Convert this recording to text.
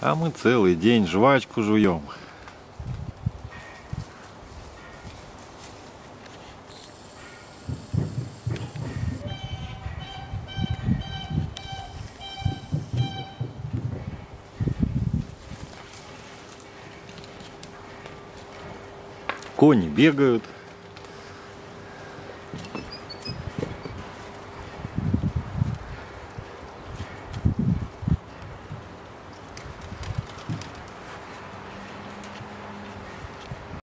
А мы целый день жвачку жуем. Кони бегают.